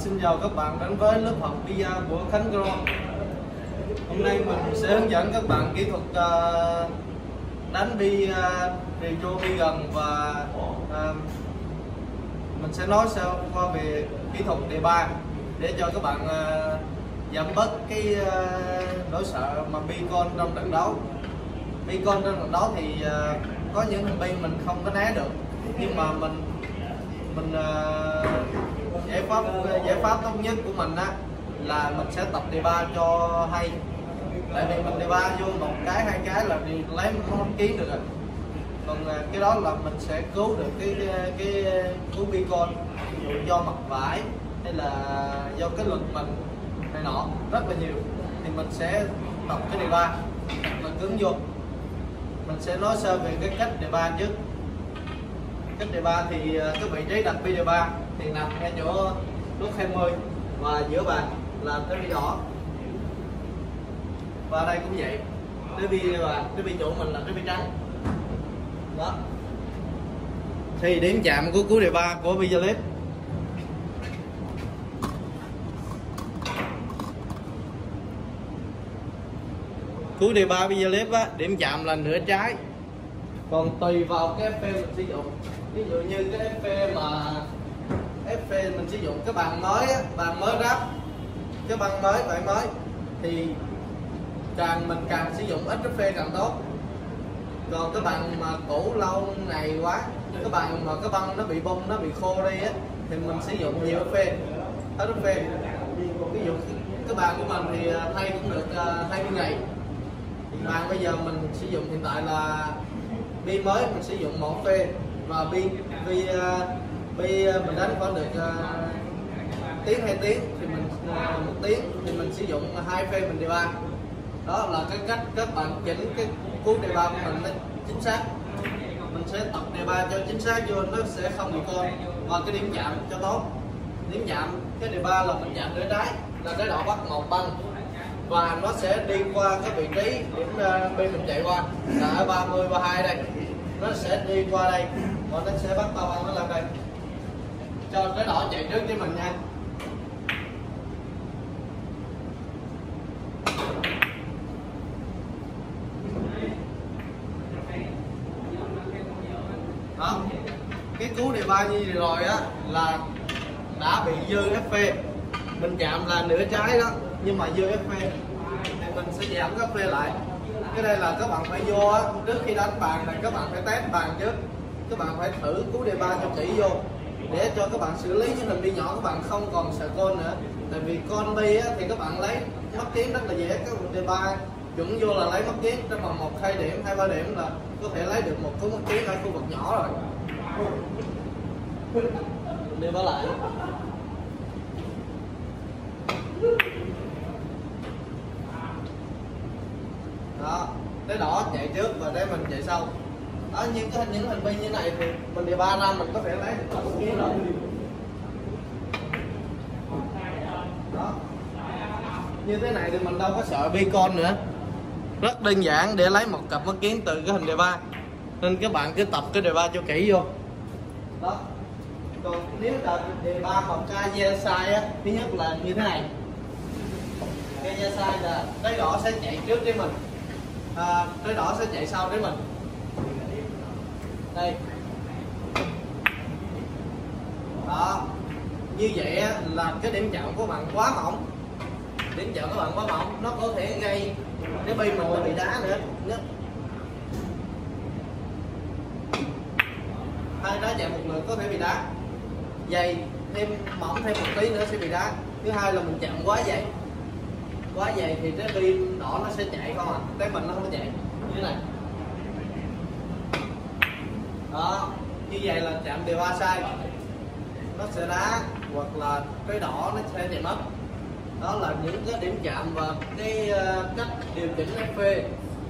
xin chào các bạn đến với lớp học bia của Khánh Gro. Hôm nay mình sẽ hướng dẫn các bạn kỹ thuật ờ, đánh bi ờ, về rìu chô bi gần và ờ, mình sẽ nói sơ qua về kỹ thuật đề ba để cho các bạn giảm bớt cái nỗi sợ mà bi con trong trận đấu. Bi con trong trận đấu thì có những hành bi mình không có né được, nhưng mà mình mình giải pháp giải pháp tốt nhất của mình á là mình sẽ tập đề ba cho hay. Tại vì mình đề ba vô một cái hai cái là đi lấy không kiếm được rồi. Còn à, cái đó là mình sẽ cứu được cái cái, cái cứu bi con do mặt vải hay là do cái lực mình này nọ rất là nhiều. Thì mình sẽ tập cái đề ba. Mình cứng vô. Mình sẽ nói sơ về cái cách đề ba trước. Cách đề ba thì à, cái vị trí đặt bi đề ba thì nằm ngay chỗ nút 20 và giữa bàn là cái bi đỏ và đây cũng vậy. Cái bi và cái bi chỗ mình là cái bi trắng đó. Thì điểm chạm của cú đề ba của bi clip cú đề ba bi clip á, điểm chạm là nửa trái. Còn tùy vào cái FP mình sử dụng. Ví dụ như cái FP mà FP mình sử dụng. Cái bàn mới á, bàn mới ráp. Cái băng mới vậy mới. Thì càng mình càng sử dụng ít FP càng tốt. Còn cái bàn mà cũ lâu ngày quá cái bàn mà cái băng nó bị bung nó bị khô đi á thì mình sử dụng nhiều FP hết FP ví dụ cái bàn của mình thì à, thay cũng được à, uh, 20 ngày. Bàn bây giờ mình sử dụng hiện tại là bi mới mình sử dụng một phê và bi bi uh, bi ờ, mình đánh khoảng được uh, tiếng hai tiếng thì mình uh, một tiếng thì mình sử dụng hai phê mình đi ba. Đó là cái cách các bạn chỉnh cái cú đề ba của mình nó chính xác. Mình sẽ tập đề ba cho chính xác vô nó sẽ không bị con và cái điểm chạm cho tốt. Điểm chạm cái đề ba là mình chạm nửa trái là cái đỏ bắt một băng. Và nó sẽ đi qua cái vị trí điểm uh, bên mình chạy qua. Là ở 30 32 đây. Nó sẽ đi qua đây. Và nó sẽ bắt tàu ăn nó làm đây cho cái đỏ chạy trước với mình nha. Đó cái cú đề ba như rồi á, là đã bị dư FP mình chạm là nửa trái đó, nhưng mà dư FP thì mình sẽ giảm cái FP lại. Cái đây là các bạn phải vô á, trước khi đánh bàn này, các bạn phải test bàn trước. Các bạn phải thử cú đề ba cho kỹ vô để cho các bạn xử lý những hình bi nhỏ các bạn không còn sợ con nữa. Tại vì con bi á, thì các bạn lấy mất kiếm rất là dễ. Các bạn đề ba chuẩn vô là lấy mất kiếm trong vòng một hai điểm hai ba điểm là có thể lấy được một cú mất kiếm ở khu vực nhỏ rồi. Đi bỏ lại. Đó cái đỏ chạy trước và để mình chạy sau. Ờ, đó những cái những hành vi như này thì mình đi ba năm mình có thể lấy được một rồi đó. Như thế này thì mình đâu có sợ bi con nữa. Rất đơn giản để lấy một cặp mắt kiến từ cái hình đề ba. Nên các bạn cứ tập cái đề ba cho kỹ vô. Đó. Còn nếu là đề ba còn ca dê sai á thứ nhất là như thế này. Ca dê sai là cái đỏ sẽ chạy trước với mình. À, cái đỏ sẽ chạy sau với mình đây. Đó. Như vậy là cái điểm chạm của bạn quá mỏng. Điểm chạm của bạn quá mỏng, nó có thể gây cái bi mình nó bị đá nữa. Nhớ. hai đá chạm một lượt có thể bị đá. Dày thêm, mỏng thêm một tí nữa sẽ bị đá. Thứ hai là mình chạm quá dày. Quá dày thì cái bi đỏ nó sẽ chạy không à. Cái mình nó không có chạy. Như thế này đó như vậy là chạm đều ba sai. Nó sẽ đá hoặc là cái đỏ nó sẽ chạy mất đó là những cái điểm chạm và cái uh, cách điều chỉnh FP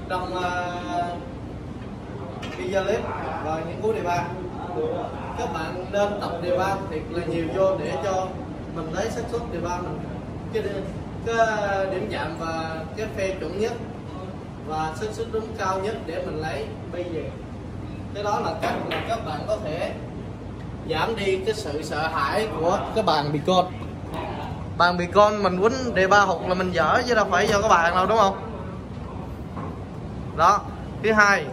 trong uh, video clip và những cú đề ba. Các bạn nên tập đề ba thiệt là nhiều vô để cho mình lấy xác suất đề ba mình. Cái, cái ờ, điểm chạm và cái phê chuẩn nhất và xác suất đúng cao nhất để mình lấy. Bây giờ cái đó là cách mà các bạn có thể giảm đi cái sự sợ hãi của các bạn bị con bàn bị con mình quýnh đề ba hụt là mình dở chứ đâu phải do các bạn đâu, đúng không? Đó. Thứ hai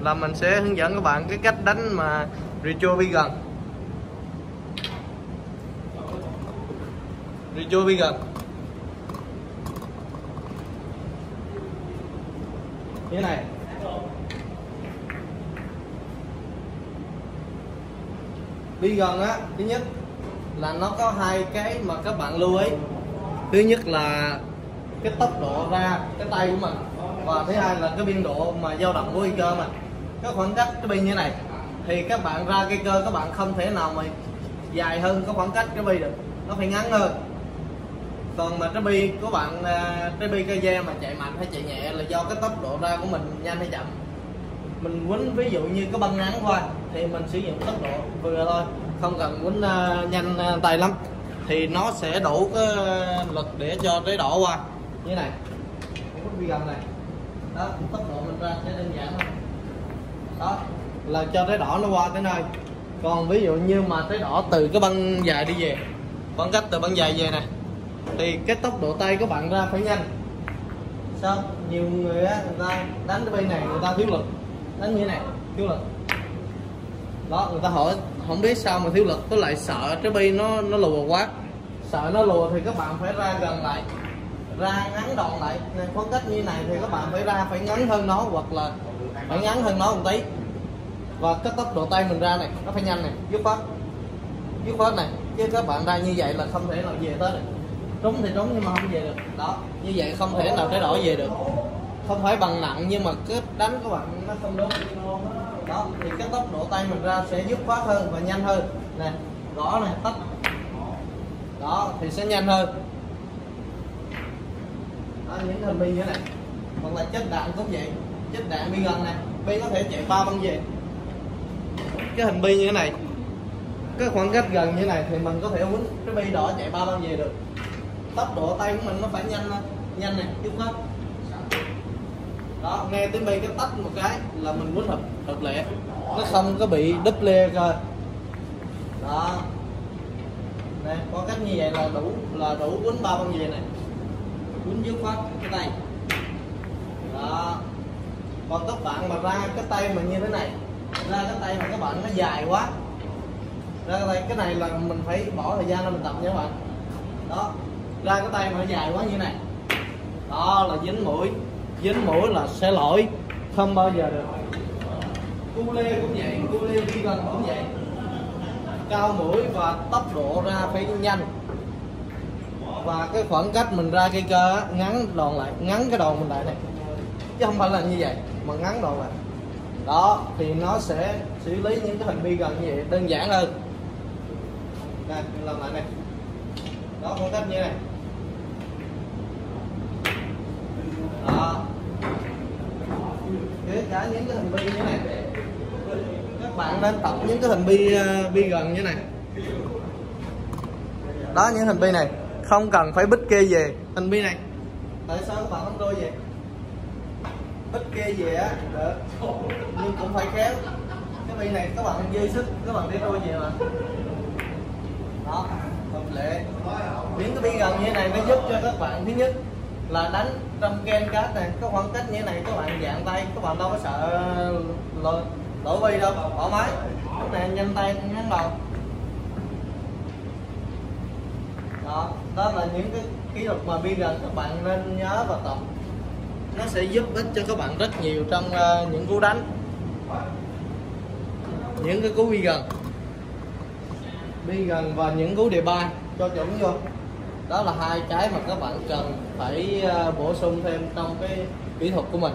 là mình sẽ hướng dẫn các bạn cái cách đánh mà retro vegan retro vegan như thế này. Vegan á, thứ nhất là nó có hai cái mà các bạn lưu ý. Thứ nhất là cái tốc độ ra cái tay của mình, và thứ hai là cái biên độ mà dao động của cây cơ mà. Cái khoảng cách cái bi như này, thì các bạn ra cây cơ các bạn không thể nào mà dài hơn cái khoảng cách cái bi được, nó phải ngắn hơn. Còn mà trái bi của bạn à, cái trái bi cây da mà chạy mạnh hay chạy nhẹ là do cái tốc độ ra của mình nhanh hay chậm mình quýnh ví dụ như có băng ngắn qua thì mình sử dụng tốc độ vừa thôi. Không cần quýnh uh, nhanh à, uh, tay lắm. Thì nó sẽ đủ cái lực để cho trái đỏ qua. Như này. Quýnh bi gần này. Đó tốc độ mình ra sẽ đơn giản thôi. Đó là cho trái đỏ nó qua tới nơi. Còn ví dụ như mà trái đỏ từ cái băng dài đi về khoảng cách từ băng dài về này thì cái tốc độ tay của bạn ra phải nhanh. Sao? Nhiều người á người ta đánh cái bay này người ta thiếu lực đánh như thế này, thiếu lực. Đó, người ta hỏi, không biết sao mà thiếu lực tôi lại sợ trái bi nó nó lùa quá. Sợ nó lùa thì các bạn phải ra gần lại, ra ngắn đòn lại. Khoảng cách như này thì các bạn phải ra, phải ngắn hơn nó, hoặc là phải ngắn hơn nó một tí. Và cái tốc độ tay mình ra này, nó phải nhanh này, dứt phát dứt phát này, chứ các bạn ra như vậy là không thể nào về tới này trúng thì trúng nhưng mà không về được. Đó, như vậy không thể nào trái đổi về được không phải bằng nặng nhưng mà cái đánh các bạn nó không đúng. Đó thì cái tốc độ tay mình ra sẽ dứt khoát hơn và nhanh hơn. Nè gõ này tắt. Đó thì sẽ nhanh hơn. Đó, những hình bi như thế này. Hoặc là chất đạn cũng vậy. Chất đạn bi gần này bi có thể chạy ba băng về. Cái hình bi như thế này cái khoảng cách gần như thế này thì mình có thể quýnh cái bi đỏ chạy ba băng về được. Tốc độ tay của mình nó phải nhanh nhanh này chút hết đó, nghe tiếng bi cái tách một cái là mình quýnh hợp hợp lệ. Nó không có bị đứt lê cơ đó. Đây có cách như vậy là đủ là đủ quýnh ba con về này. Quýnh dứt khoát cái tay. Đó. Còn các bạn mà ra cái tay mà như thế này, ra cái tay mà các bạn nó dài quá, ra cái tay, cái này là mình phải bỏ thời gian ra mình tập nha các bạn. Đó. Ra cái tay mà nó dài quá như này. Đó, là dính mũi dính mũi là sẽ lỗi, không bao giờ được. Cu lê cũng vậy cu lê đi gần cũng vậy. Cao mũi và tốc độ ra phải nhanh. Và cái khoảng cách mình ra cây cơ ngắn đòn lại, ngắn cái đòn mình lại này. Chứ không phải là như vậy, mà ngắn đòn lại. Đó, thì nó sẽ xử lý những cái hành vi gần như vậy, đơn giản hơn. Đây làm lại này. Đó, khoảng cách như này. Những cái hình bi như này. Các bạn nên tập những cái hình bi uh, bi gần như này. Đó những hình bi này không cần phải bích kê về hình bi này. Tại sao các bạn không đôi về bích kê về á được. Nhưng cũng phải khéo. Cái bi này các bạn dư sức các bạn đi đôi về mà. Đó hợp lệ. Những cái bi gần như này mới giúp cho các bạn thứ nhất là đánh trong ken cát này có khoảng cách như thế này các bạn dạng tay các bạn đâu có sợ lỗi lỗi bi đâu thoải mái. Lúc này nhanh tay nhấn đầu. Đó đó là những cái kỹ thuật mà bi gần các bạn nên nhớ và tập. Nó sẽ giúp ích cho các bạn rất nhiều trong uh, những cú đánh những cái cú bi gần bi gần và những cú đề bài cho chuẩn vô đó là hai cái mà các bạn cần phải ờ, bổ sung thêm trong cái kỹ thuật của mình.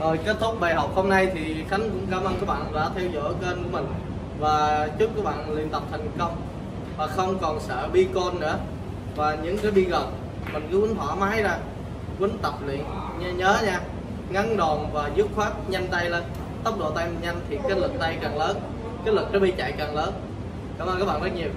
Rồi kết thúc bài học hôm nay thì khánh cũng cảm ơn các bạn đã theo dõi kênh của mình. Và chúc các bạn luyện tập thành công. Và không còn sợ bi con nữa. Và những cái bi gần mình cứ quýnh thoải mái ra. Quýnh tập luyện nhớ, nhớ nha. Ngắn đòn và dứt khoát nhanh tay lên tốc độ tay nhanh thì cái lực tay càng lớn, cái lực cái bi chạy càng lớn. Cảm ơn các bạn rất nhiều.